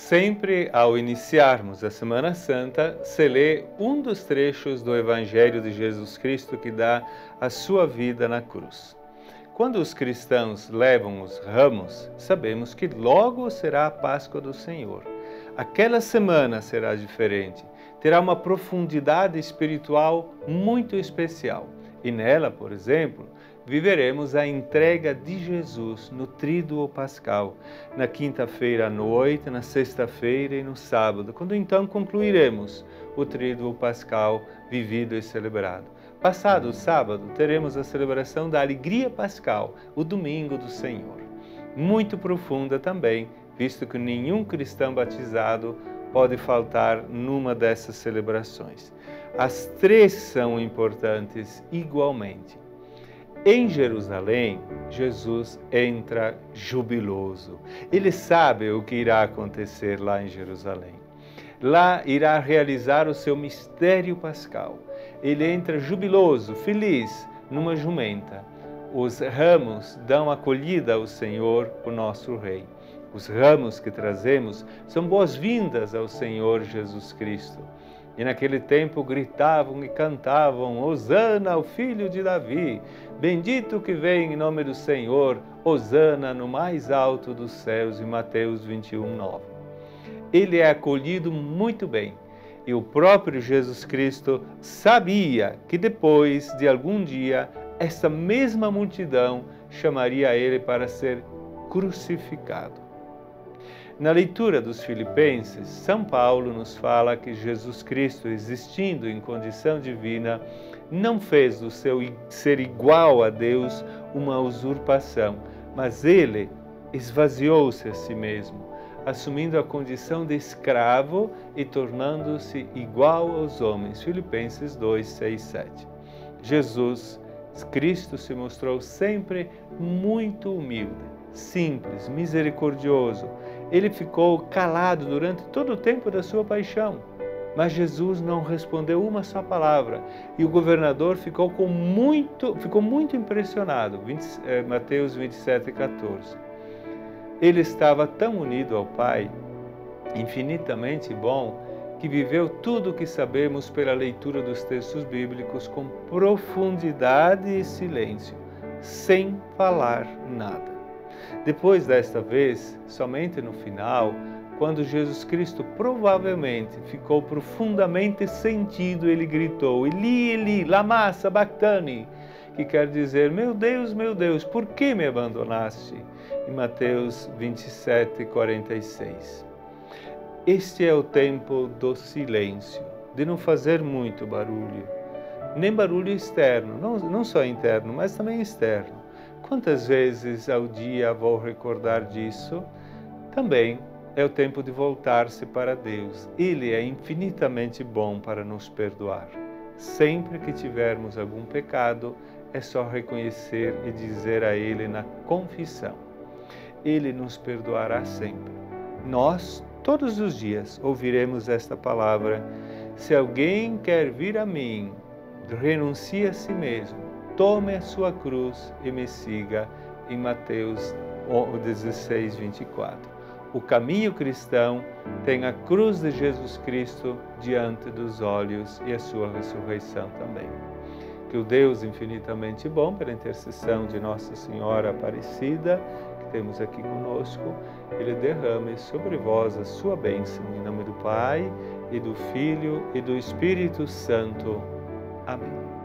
Sempre ao iniciarmos a Semana Santa, se lê um dos trechos do Evangelho de Jesus Cristo que dá a sua vida na cruz. Quando os cristãos levam os ramos, sabemos que logo será a Páscoa do Senhor. Aquela semana será diferente, terá uma profundidade espiritual muito especial. E nela, por exemplo, viveremos a entrega de Jesus no Tríduo Pascal, na quinta-feira à noite, na sexta-feira e no sábado, quando então concluiremos o Tríduo Pascal vivido e celebrado. Passado o sábado, teremos a celebração da Alegria Pascal, o Domingo do Senhor. Muito profunda também, visto que nenhum cristão batizado pode faltar numa dessas celebrações. As três são importantes igualmente. Em Jerusalém, Jesus entra jubiloso. Ele sabe o que irá acontecer lá em Jerusalém. Lá irá realizar o seu mistério pascal. Ele entra jubiloso, feliz, numa jumenta. Os ramos dão acolhida ao Senhor, o nosso Rei. Os ramos que trazemos são boas-vindas ao Senhor Jesus Cristo. E naquele tempo gritavam e cantavam: Hosana ao filho de Davi, bendito que vem em nome do Senhor, Hosana no mais alto dos céus, em Mateus 21, 9. Ele é acolhido muito bem. E o próprio Jesus Cristo sabia que depois de algum dia, essa mesma multidão chamaria ele para ser crucificado. Na leitura dos Filipenses, São Paulo nos fala que Jesus Cristo, existindo em condição divina, não fez do seu ser igual a Deus uma usurpação, mas ele esvaziou-se a si mesmo, assumindo a condição de escravo e tornando-se igual aos homens. Filipenses 2, 6, 7. Jesus Cristo se mostrou sempre muito humilde simples, misericordioso. Ele ficou calado durante todo o tempo da sua paixão. Mas Jesus não respondeu uma só palavra e o governador ficou, com muito, ficou muito impressionado. 20, eh, Mateus 27, 14. Ele estava tão unido ao Pai, infinitamente bom, que viveu tudo o que sabemos pela leitura dos textos bíblicos com profundidade e silêncio, sem falar nada. Depois desta vez, somente no final, quando Jesus Cristo provavelmente ficou profundamente sentido, ele gritou: Eli, Eli, lama sabachthani, que quer dizer: Meu Deus, meu Deus, por que me abandonaste? Em Mateus 27, 46. Este é o tempo do silêncio, de não fazer muito barulho, nem barulho externo, não, não só interno, mas também externo Quantas vezes ao dia vou recordar disso? Também é o tempo de voltar-se para Deus. Ele é infinitamente bom para nos perdoar. Sempre que tivermos algum pecado, é só reconhecer e dizer a Ele na confissão. Ele nos perdoará sempre. Nós, todos os dias, ouviremos esta palavra: Se alguém quer vir a mim, renuncie a si mesmo tome a sua cruz e me siga, em Mateus 16, 24. O caminho cristão tem a cruz de Jesus Cristo diante dos olhos e a sua ressurreição também. Que o Deus infinitamente bom, pela intercessão de Nossa Senhora Aparecida, que temos aqui conosco, Ele derrame sobre vós a sua bênção, em nome do Pai, e do Filho, e do Espírito Santo. Amém.